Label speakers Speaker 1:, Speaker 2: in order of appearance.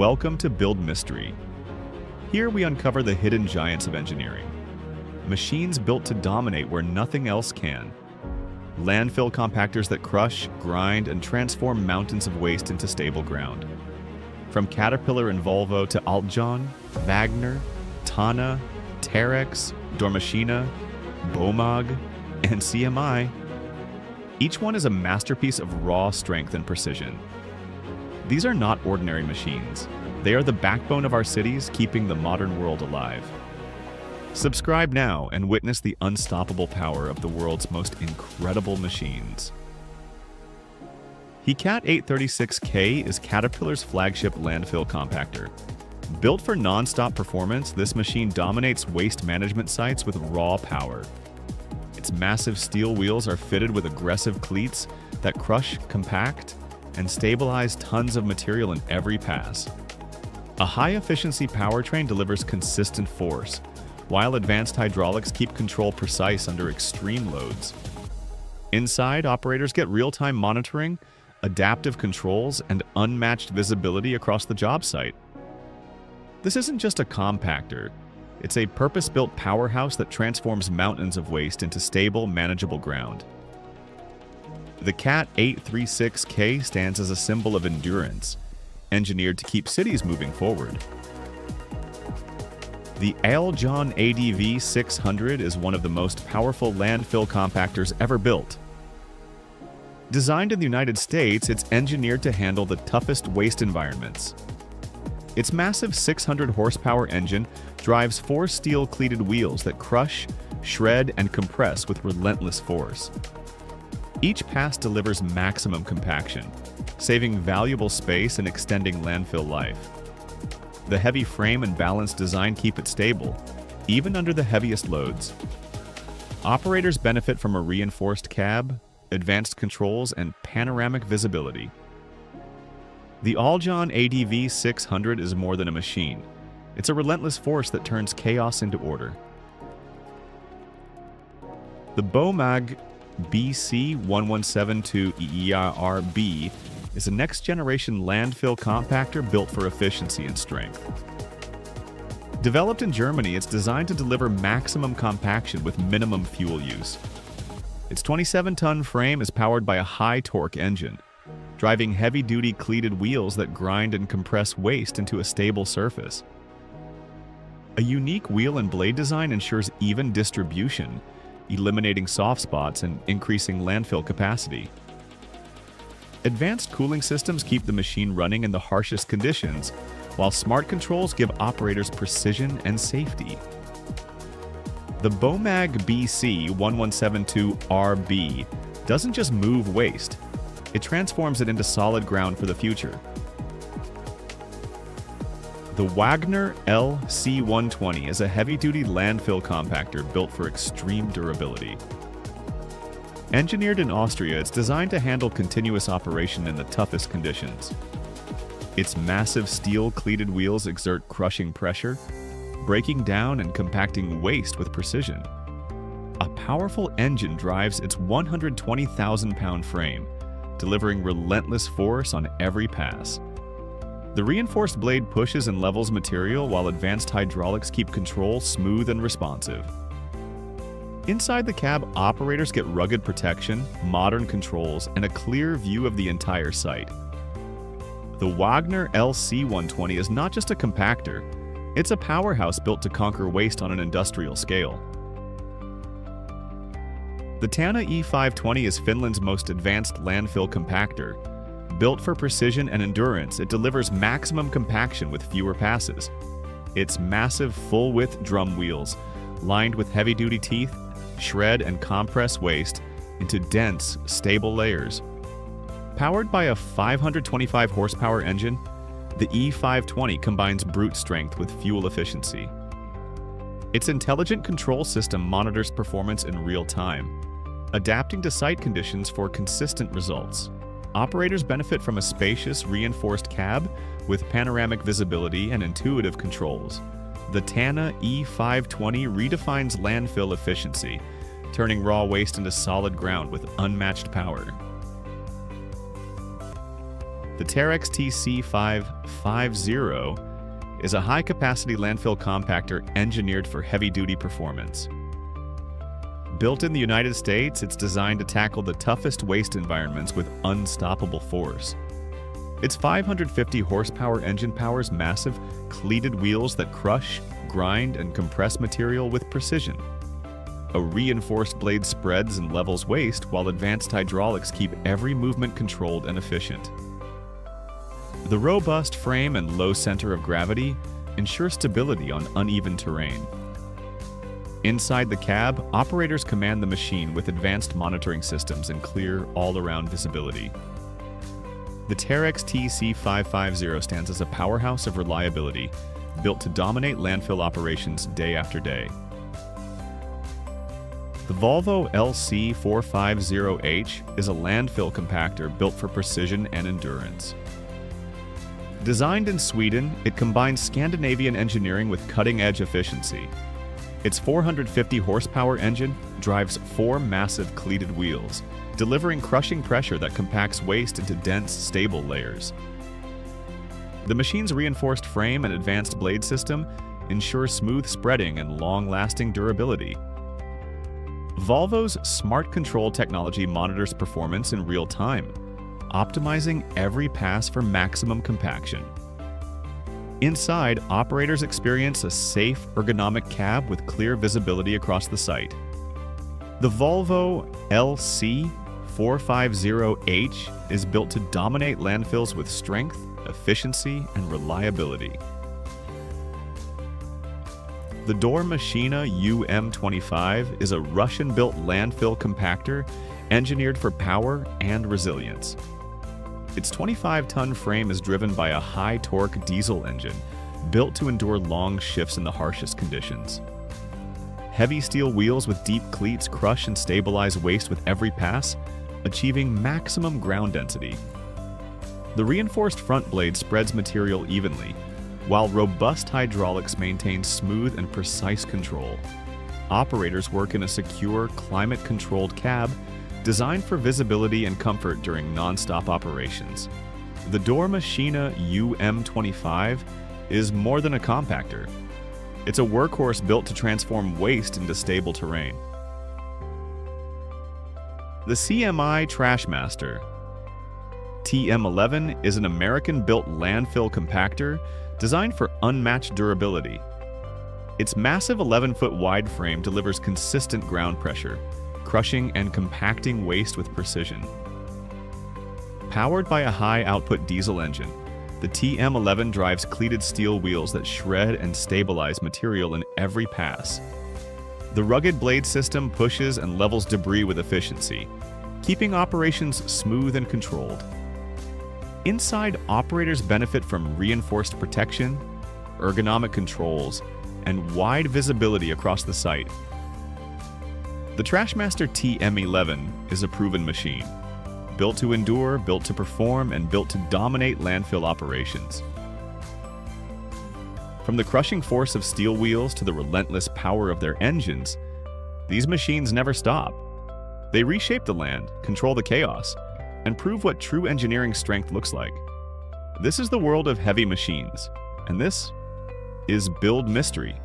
Speaker 1: Welcome to Build Mystery. Here we uncover the hidden giants of engineering. Machines built to dominate where nothing else can. Landfill compactors that crush, grind, and transform mountains of waste into stable ground. From Caterpillar and Volvo to Aljon, Wagner, Tana, Terex, Dormashina, Bomag, and CMI, each one is a masterpiece of raw strength and precision. These are not ordinary machines. They are the backbone of our cities, keeping the modern world alive. Subscribe now and witness the unstoppable power of the world's most incredible machines. The CAT 836K is Caterpillar's flagship landfill compactor. Built for non-stop performance, this machine dominates waste management sites with raw power. Its massive steel wheels are fitted with aggressive cleats that crush, compact, and stabilize tons of material in every pass. A high-efficiency powertrain delivers consistent force, while advanced hydraulics keep control precise under extreme loads. Inside, operators get real-time monitoring, adaptive controls, and unmatched visibility across the job site. This isn't just a compactor, it's a purpose-built powerhouse that transforms mountains of waste into stable, manageable ground. The CAT 836K stands as a symbol of endurance, engineered to keep cities moving forward. The Aljon ADV 600 is one of the most powerful landfill compactors ever built. Designed in the United States, it's engineered to handle the toughest waste environments. Its massive 600 horsepower engine drives four steel cleated wheels that crush, shred, and compress with relentless force. Each pass delivers maximum compaction, saving valuable space and extending landfill life. The heavy frame and balanced design keep it stable, even under the heaviest loads. Operators benefit from a reinforced cab, advanced controls, and panoramic visibility. The Aljon ADV 600 is more than a machine. It's a relentless force that turns chaos into order. The Bomag BC1172ERB is a next-generation landfill compactor built for efficiency and strength. Developed in Germany, it's designed to deliver maximum compaction with minimum fuel use. Its 27-ton frame is powered by a high-torque engine, driving heavy-duty cleated wheels that grind and compress waste into a stable surface. A unique wheel and blade design ensures even distribution, eliminating soft spots and increasing landfill capacity. Advanced cooling systems keep the machine running in the harshest conditions, while smart controls give operators precision and safety. The Bomag BC 1172RB doesn't just move waste, it transforms it into solid ground for the future. The Wagner LC120 is a heavy-duty landfill compactor built for extreme durability. Engineered in Austria, it's designed to handle continuous operation in the toughest conditions. Its massive steel cleated wheels exert crushing pressure, breaking down and compacting waste with precision. A powerful engine drives its 120,000 pound frame, delivering relentless force on every pass. The reinforced blade pushes and levels material while advanced hydraulics keep control smooth and responsive. Inside the cab, operators get rugged protection, modern controls, and a clear view of the entire site. The Wagner LC120 is not just a compactor, it's a powerhouse built to conquer waste on an industrial scale. The Tana E520 is Finland's most advanced landfill compactor, Built for precision and endurance, it delivers maximum compaction with fewer passes. Its massive full-width drum wheels, lined with heavy-duty teeth, shred and compress waste into dense, stable layers. Powered by a 525 horsepower engine, the E520 combines brute strength with fuel efficiency. Its intelligent control system monitors performance in real time, adapting to site conditions for consistent results. Operators benefit from a spacious, reinforced cab with panoramic visibility and intuitive controls. The Tana E520 redefines landfill efficiency, turning raw waste into solid ground with unmatched power. The Terex TC550 is a high-capacity landfill compactor engineered for heavy-duty performance. Built in the United States, it's designed to tackle the toughest waste environments with unstoppable force. Its 550 horsepower engine powers massive, cleated wheels that crush, grind, and compress material with precision. A reinforced blade spreads and levels waste, while advanced hydraulics keep every movement controlled and efficient. The robust frame and low center of gravity ensure stability on uneven terrain. Inside the cab, operators command the machine with advanced monitoring systems and clear, all-around visibility. The Terex TC550 stands as a powerhouse of reliability, built to dominate landfill operations day after day. The Volvo LC450H is a landfill compactor built for precision and endurance. Designed in Sweden, it combines Scandinavian engineering with cutting-edge efficiency. Its 450 horsepower engine drives four massive cleated wheels, delivering crushing pressure that compacts waste into dense, stable layers. The machine's reinforced frame and advanced blade system ensure smooth spreading and long-lasting durability. Volvo's Smart Control technology monitors performance in real time, optimizing every pass for maximum compaction. Inside, operators experience a safe, ergonomic cab with clear visibility across the site. The Volvo LC 450H is built to dominate landfills with strength, efficiency, and reliability. The Dormashina UM25 is a Russian-built landfill compactor engineered for power and resilience. Its 25-ton frame is driven by a high-torque diesel engine, built to endure long shifts in the harshest conditions. Heavy steel wheels with deep cleats crush and stabilize waste with every pass, achieving maximum ground density. The reinforced front blade spreads material evenly, while robust hydraulics maintain smooth and precise control. Operators work in a secure, climate-controlled cab designed for visibility and comfort during non-stop operations. The Dormashina UM25 is more than a compactor. It's a workhorse built to transform waste into stable terrain. The CMI Trashmaster TM11 is an American-built landfill compactor designed for unmatched durability. Its massive 11-foot wide frame delivers consistent ground pressure, crushing and compacting waste with precision. Powered by a high-output diesel engine, the TM11 drives cleated steel wheels that shred and stabilize material in every pass. The rugged blade system pushes and levels debris with efficiency, keeping operations smooth and controlled. Inside, operators benefit from reinforced protection, ergonomic controls, and wide visibility across the site. The Trashmaster TM11 is a proven machine, built to endure, built to perform, and built to dominate landfill operations. From the crushing force of steel wheels to the relentless power of their engines, these machines never stop. They reshape the land, control the chaos, and prove what true engineering strength looks like. This is the world of heavy machines, and this is Build Mystery.